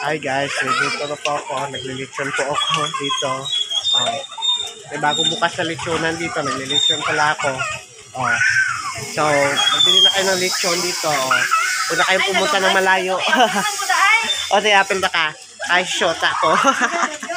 Hi guys, eh, dito na po ako. Naglilitsyon po ako dito. Oh. May bago bukas sa litsonan dito. Naglilitsyon pala ako. Oh. So, magbili na kayo ng litsyon dito. Oh. Kung na kayong pumunta ng malayo. o, sige, apil na ka. Ay, shot ako.